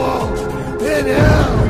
fool in hell!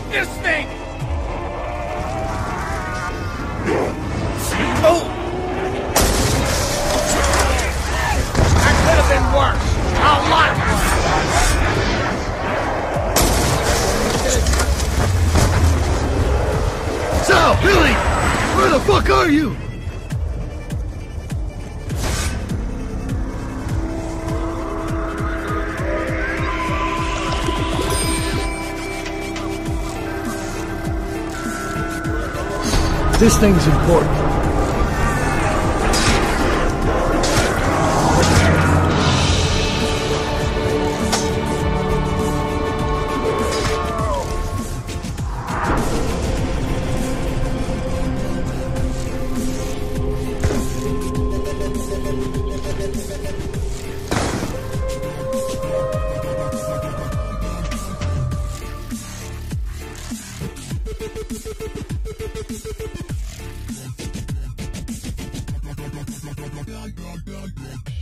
love this thing! Oh! That could have been worse. A lot worse. Sal, Billy! Where the fuck are you? This thing's important. Dog, dog, dog, dog.